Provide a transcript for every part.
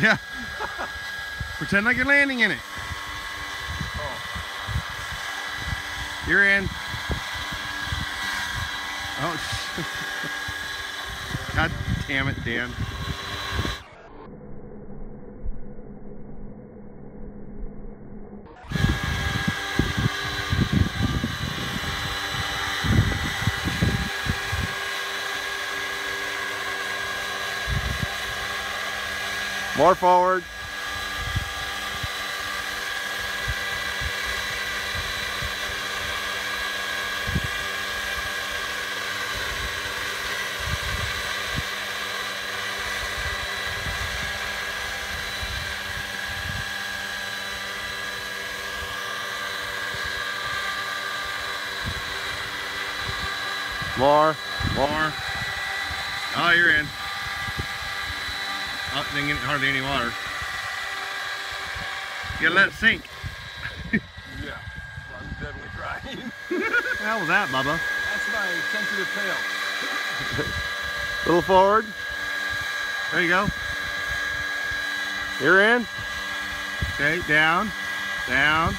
Yeah. Pretend like you're landing in it. Oh. You're in. Oh, God damn it, Dan. More forward. More, more. Oh, you're in. Oh, didn't get hardly any water. You gotta let it sink. Yeah. I'm definitely the hell was that, Bubba? That's my sensitive tail. little forward. There you go. You're in. Okay, down, down.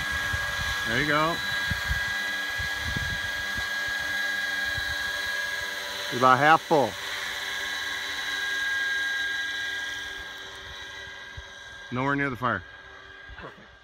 There you go. You're about half full. Nowhere near the fire. Perfect.